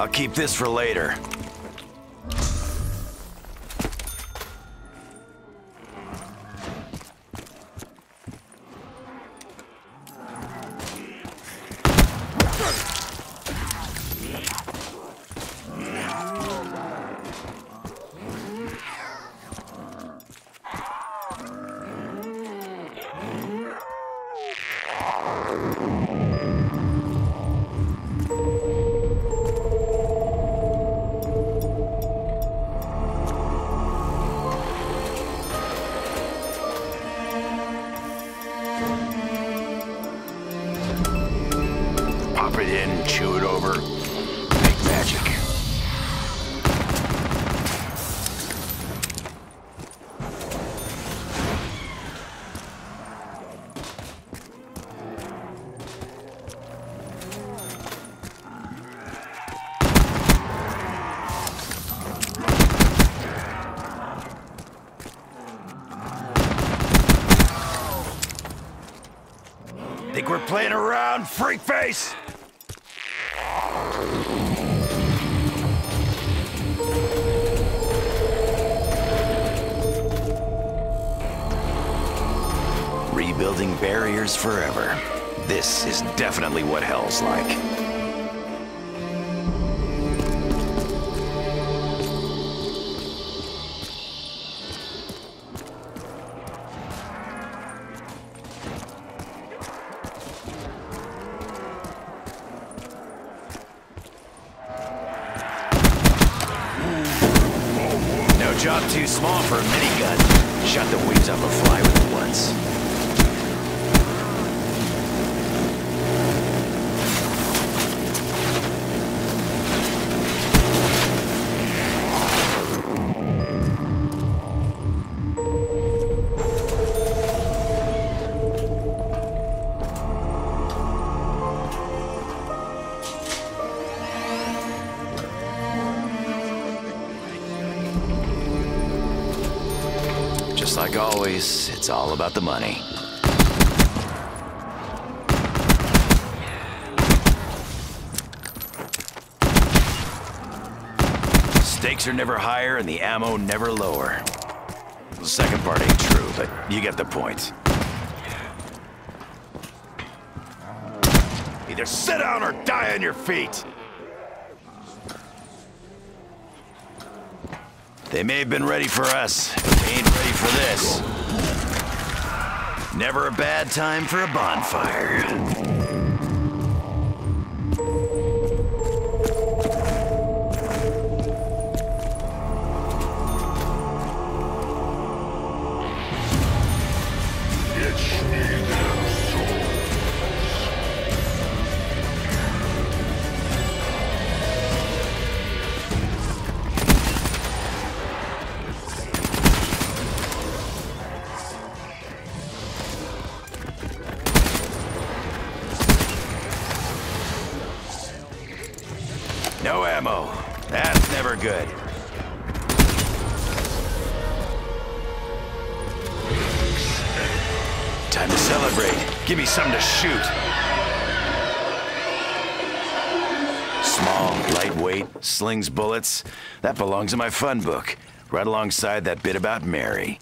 I'll keep this for later. Playing around, freak face? Rebuilding barriers forever. This is definitely what hell's like. Wings off a fly with it once. It's all about the money. Stakes are never higher and the ammo never lower. The second part ain't true, but you get the point. Either sit down or die on your feet. They may have been ready for us, but they ain't ready for this. Never a bad time for a bonfire. Shoot. Small, lightweight, slings bullets. That belongs in my fun book, right alongside that bit about Mary.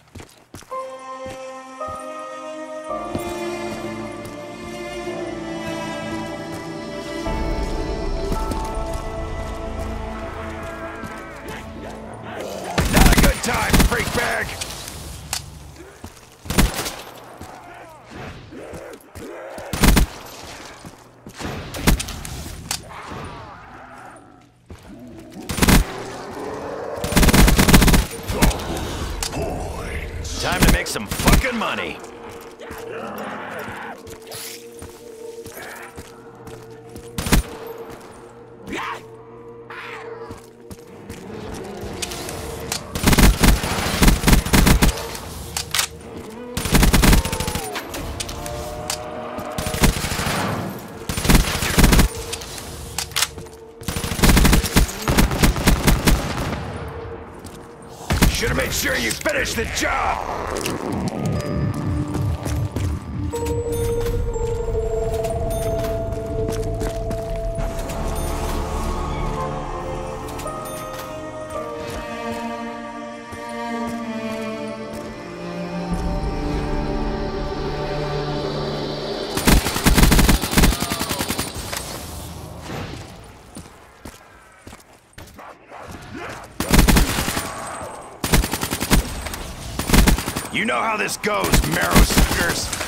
Sure you finish the job! You know how this goes, marrow suckers.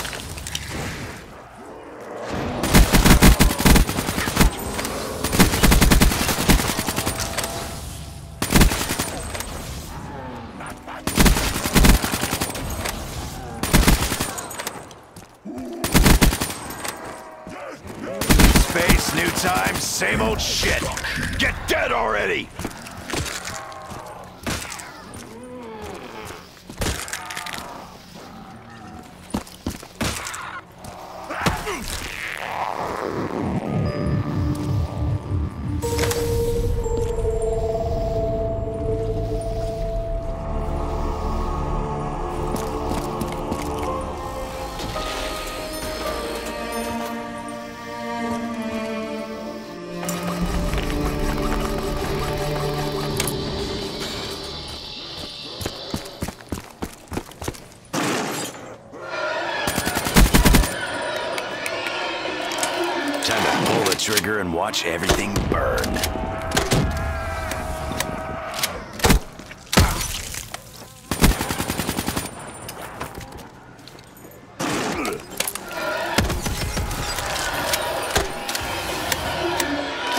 The trigger and watch everything burn.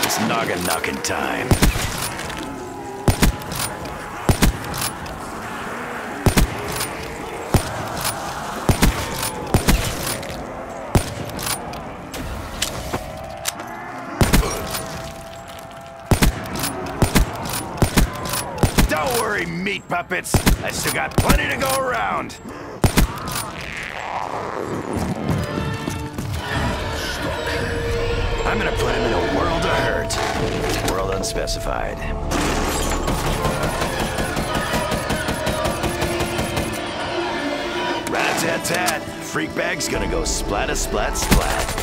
It's noggin knocking time. I still got plenty to go around. I'm gonna put him in a world of hurt. World unspecified. Rat-tat-tat. Freak bag's gonna go splat-a-splat splat.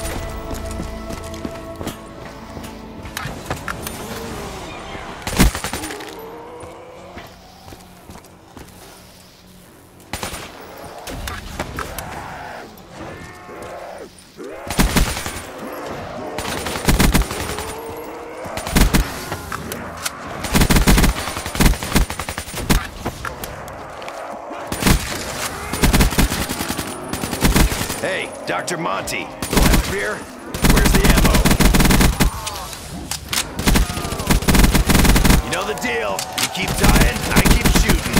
Dr. Monty. Beer? Where's the ammo? You know the deal. You keep dying, I keep shooting.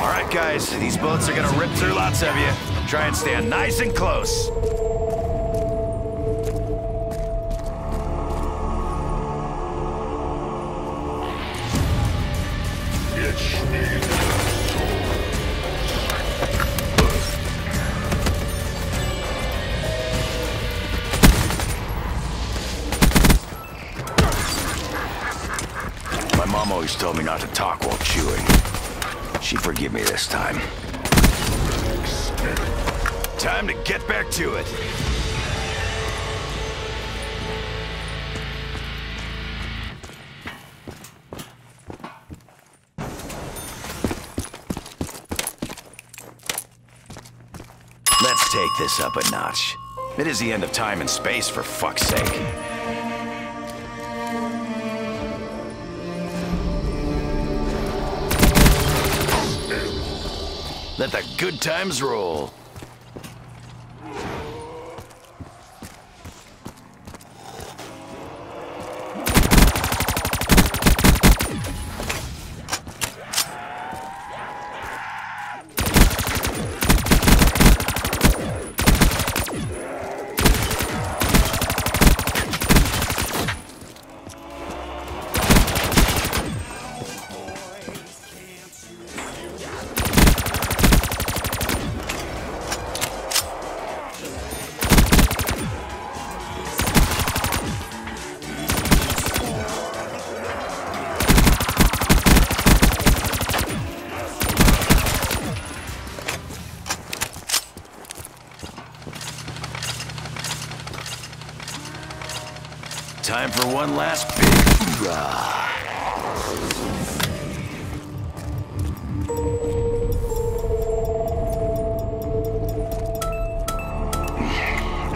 All right, guys. These bullets are gonna rip through lots of you. Try and stand nice and close. Mom always told me not to talk while chewing. She forgive me this time. Time to get back to it. Let's take this up a notch. It is the end of time and space, for fuck's sake. Let the good times roll. Time for one last big hoorah.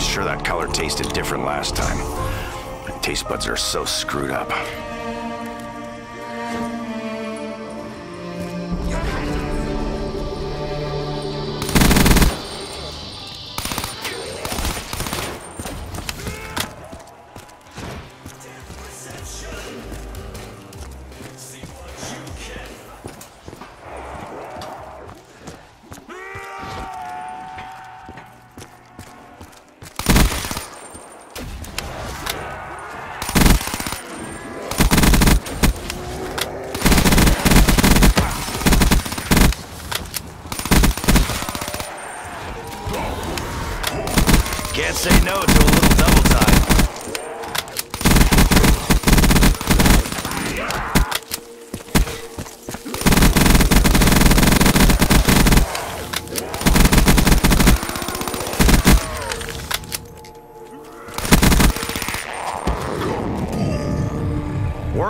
sure that color tasted different last time. My taste buds are so screwed up.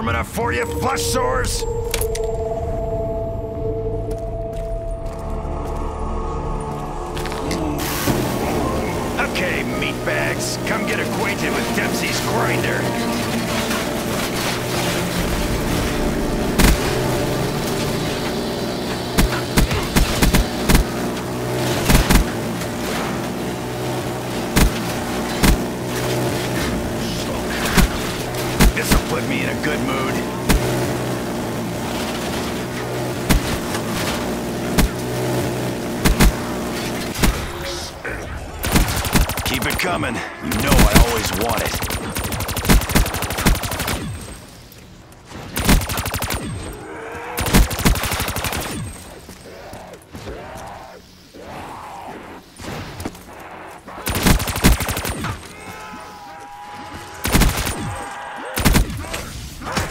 Warm enough for you, flush sores? Okay, meatbags, come get acquainted with Dempsey's grinder. Coming. You know I always want it.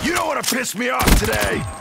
You don't want to piss me off today!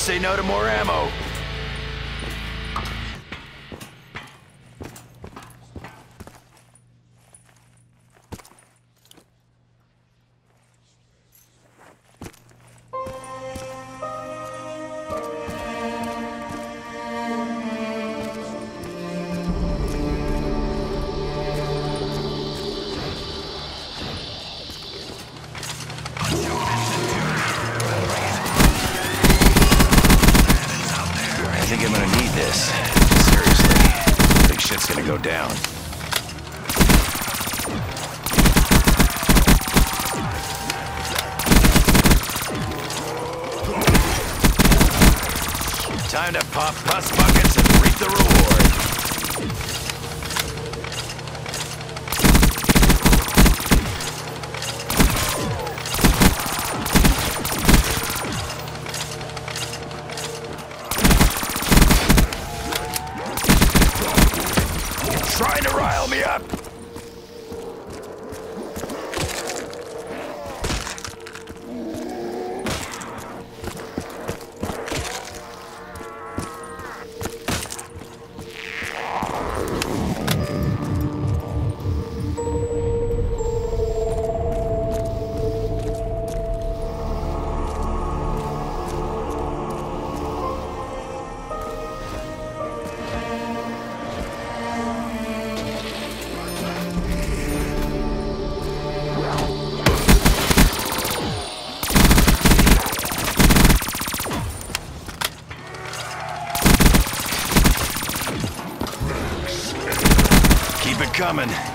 Say no to more ammo. Coming.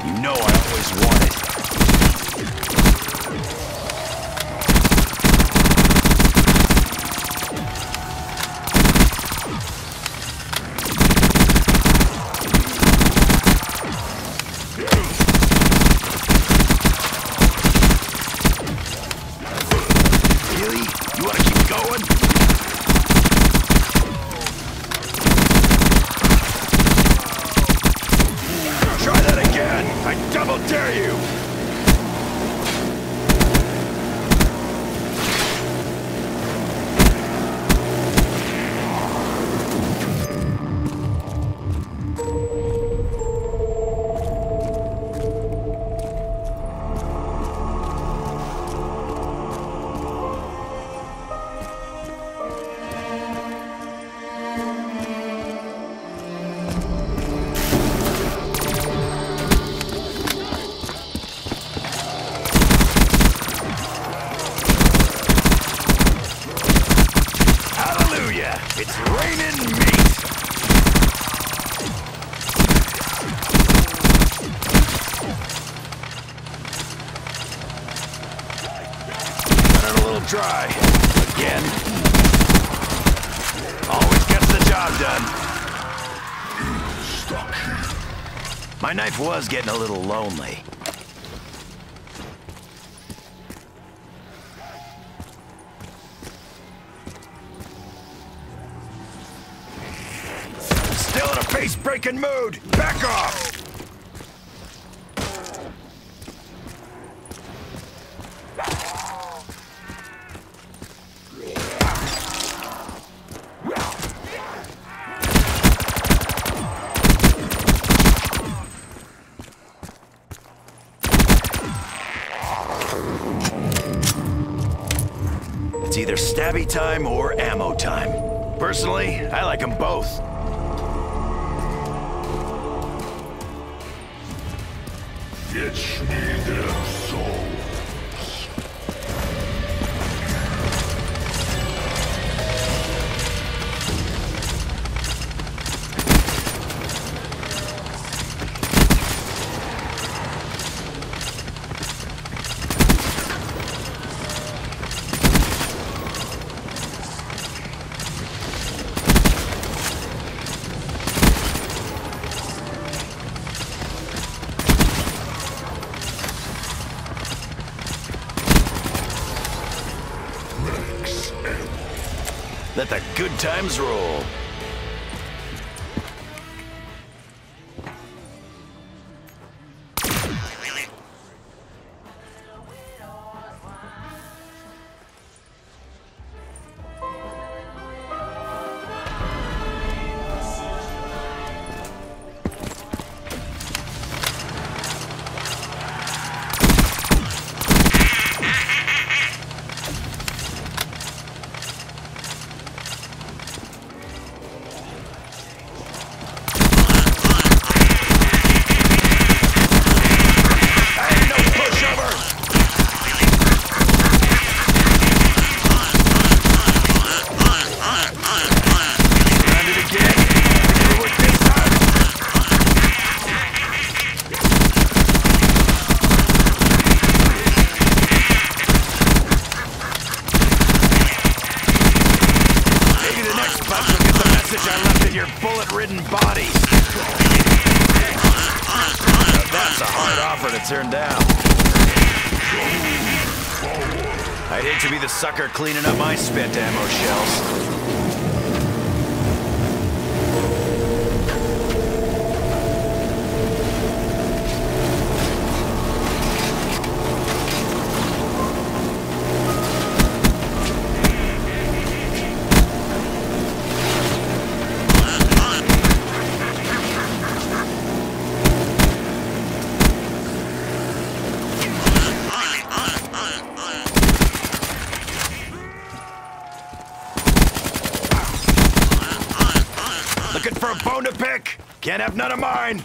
It's raining meat! Running a little dry. Again. Always gets the job done. My knife was getting a little lonely. Mood. Back off! It's either stabby time or ammo time. Personally, I like them both. Fetch times roll. Hard offer to turn down. I'd hate to be the sucker cleaning up my spent ammo shells. Can't have none of mine.